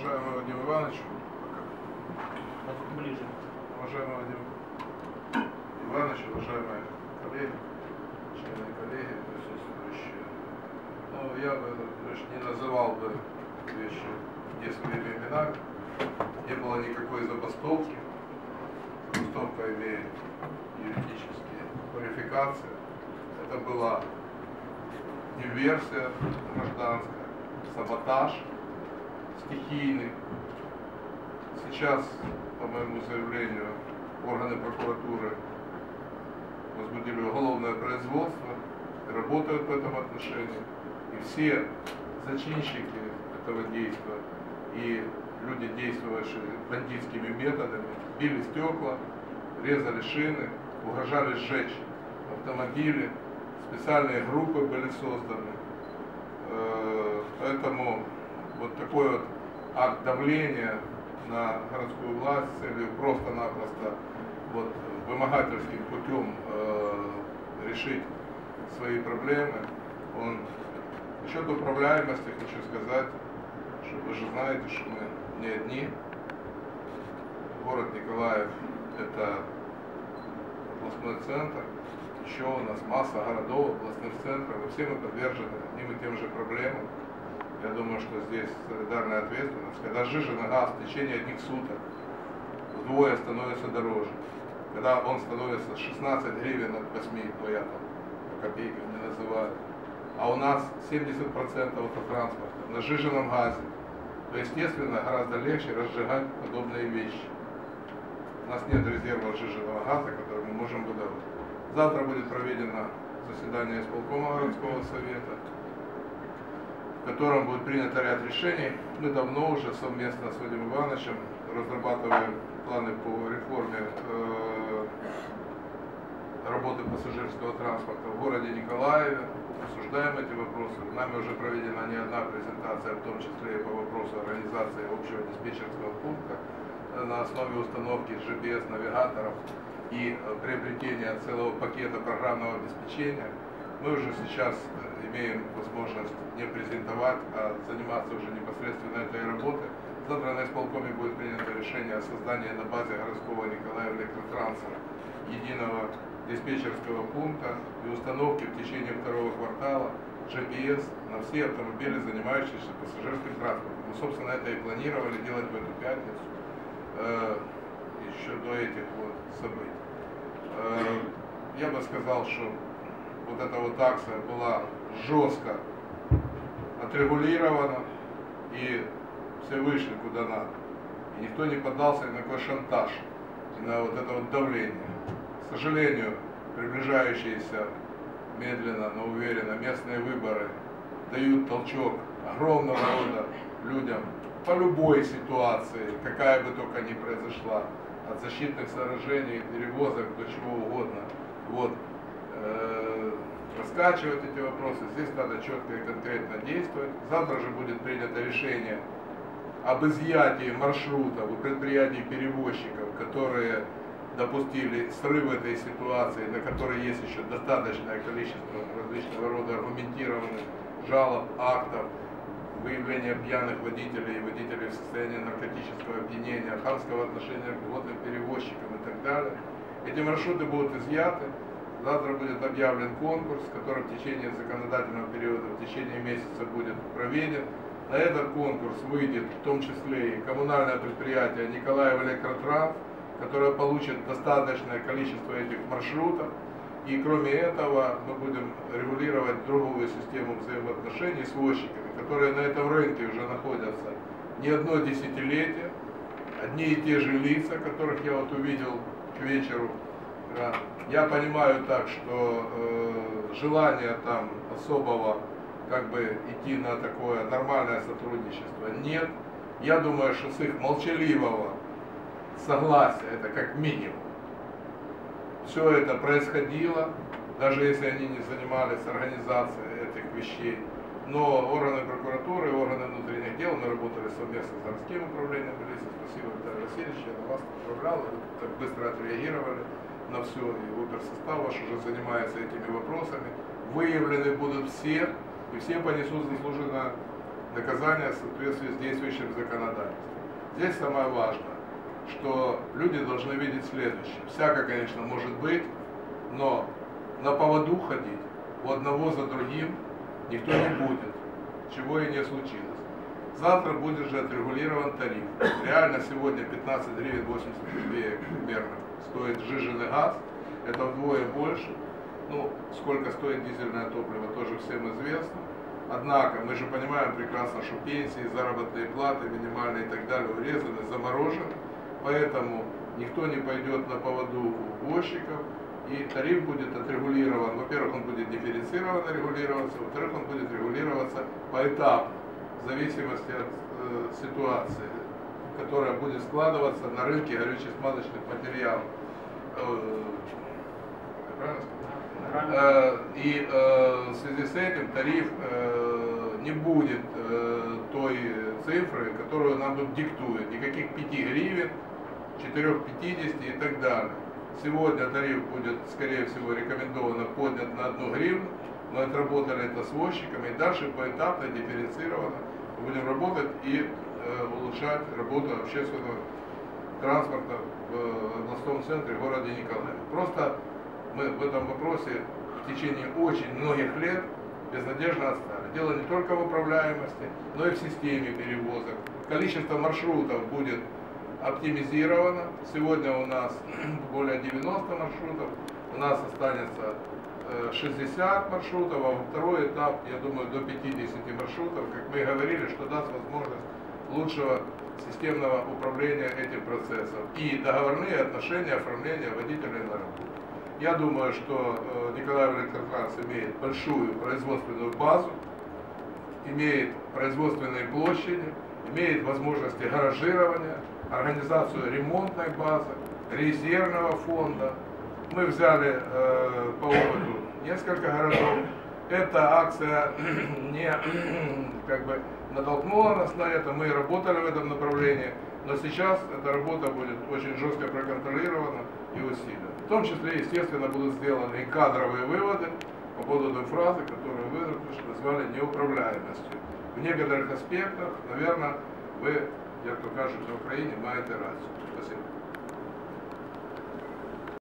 Уважаемый Вадим Иванович, Ближе. уважаемый Вадим Иванович, уважаемые коллеги, члены коллеги, присутствующие. Ну, я бы конечно, не называл бы вещи не своими именами. Не было никакой забастовки. Забастовка имеет юридические квалификации. Это была диверсия гражданская, саботаж стихийный. Сейчас, по моему заявлению, органы прокуратуры возбудили уголовное производство, работают в этом отношении. И все зачинщики этого действия и люди, действовавшие бандитскими методами, били стекла, резали шины, угрожали сжечь автомобили, специальные группы были созданы. Э, Поэтому вот такой вот акт давления на городскую власть с целью просто-напросто вот вымогательским путем э, решить свои проблемы, он насчет управляемости хочу сказать, что вы же знаете, что мы не одни. Город Николаев это областной центр, еще у нас масса городов, областных центров, и все мы подвержены одним и тем же проблемам. Я думаю, что здесь солидарная ответственность. Когда жиженый газ в течение одних суток вдвое становится дороже, когда он становится 16 гривен от 8, ну я там по копейкам не называю, а у нас 70% автотранспорта на жиженом газе, то естественно гораздо легче разжигать подобные вещи. У нас нет резерва жиженого газа, который мы можем выдавать. Завтра будет проведено заседание исполкома городского совета, в котором будет принято ряд решений. Мы давно уже совместно с Вадимом Ивановичем разрабатываем планы по реформе э, работы пассажирского транспорта в городе Николаеве. Обсуждаем эти вопросы. Нами уже проведена не одна презентация, в том числе и по вопросу организации общего диспетчерского пункта на основе установки GPS-навигаторов и э, приобретения целого пакета программного обеспечения. Мы уже сейчас э, имеем возможность не презентовать, а заниматься уже непосредственно этой работой. Завтра на исполкоме будет принято решение о создании на базе городского Николаева электротранса единого диспетчерского пункта и установки в течение второго квартала GPS на все автомобили, занимающиеся пассажирским транспортом. Мы, собственно, это и планировали делать в эту пятницу, э, еще до этих вот событий. Э, я бы сказал, что вот эта вот акция была жестко отрегулирована, и все вышли куда надо. И никто не поддался ни на какой шантаж, и на вот это вот давление. К сожалению, приближающиеся медленно, но уверенно местные выборы дают толчок огромного рода людям по любой ситуации, какая бы только ни произошла, от защитных сооружений, перевозок до чего угодно. Вот, раскачивать эти вопросы, здесь надо четко и конкретно действовать. Завтра же будет принято решение об изъятии маршрутов у предприятий-перевозчиков, которые допустили срыв этой ситуации, на которой есть еще достаточное количество различного рода аргументированных жалоб, актов, выявления пьяных водителей и водителей в состоянии наркотического опьянения, хамского отношения к водным перевозчикам и так далее. Эти маршруты будут изъяты. Завтра будет объявлен конкурс, который в течение законодательного периода, в течение месяца будет проведен. На этот конкурс выйдет в том числе и коммунальное предприятие Николаев Электротранс, которое получит достаточное количество этих маршрутов. И кроме этого мы будем регулировать другую систему взаимоотношений с возчиками, которые на этом рынке уже находятся не одно десятилетие, одни и те же лица, которых я вот увидел к вечеру. Да. Я понимаю так, что э, желания там особого как бы идти на такое нормальное сотрудничество нет. Я думаю, что с их молчаливого согласия, это как минимум, все это происходило, даже если они не занимались организацией этих вещей. Но органы прокуратуры, органы внутренних дел, мы работали совместно с городским управлением полиции. Спасибо, Виталий Васильевич, я на вас отправлял, вы так быстро отреагировали на все, и оперсостав ваш уже занимается этими вопросами. Выявлены будут все, и все понесут заслуженное наказания в соответствии с действующим законодательством. Здесь самое важное, что люди должны видеть следующее. Всяко, конечно, может быть, но на поводу ходить у одного за другим никто не будет, чего и не случилось. Завтра будет же отрегулирован тариф. Реально сегодня 15 гривен 80 копеек примерно стоит сжиженный газ. Это вдвое больше. Ну, сколько стоит дизельное топливо, тоже всем известно. Однако мы же понимаем прекрасно, что пенсии, заработные платы, минимальные и так далее урезаны, заморожены. Поэтому никто не пойдет на поводу у возчиков. И тариф будет отрегулирован. Во-первых, он будет дифференцированно регулироваться. Во-вторых, он будет регулироваться поэтапно, в зависимости от э, ситуации, которая будет складываться на рынке горюче-смазочных материалов. Э? Э, И э, в связи с этим тариф э, не будет э, той цифры, которую нам тут диктует. Никаких 5 гривен, 4,50 и так далее. Сегодня тариф будет, скорее всего, рекомендовано поднят на 1 гривну. Мы отработали это с возчиками. И дальше поэтапно, дифференцированно будем работать и э, улучшать работу общественного транспорта в областном центре в городе Николаеве. Просто мы в этом вопросе в течение очень многих лет безнадежно отстали. Дело не только в управляемости, но и в системе перевозок. Количество маршрутов будет оптимизировано. Сегодня у нас более 90 маршрутов, у нас останется э, 60 маршрутов, а второй этап, я думаю, до 50 маршрутов, как мы говорили, что даст возможность лучшего системного управления этим процессом и договорные отношения оформления водителей на работу. Я думаю, что э, Николаев Электротранс имеет большую производственную базу, имеет производственные площади, имеет возможности гаражирования, организацию ремонтной базы, резервного фонда. Мы взяли э, по опыту несколько городов. Эта акция не как бы натолкнула нас на это, мы работали в этом направлении, но сейчас эта работа будет очень жестко проконтролирована и усилена. В том числе, естественно, будут сделаны и кадровые выводы по поводу той фразы, которую вы назвали неуправляемостью. В некоторых аспектах, наверное, ви, як то кажуть в Україні, маєте рацію. Спасибо.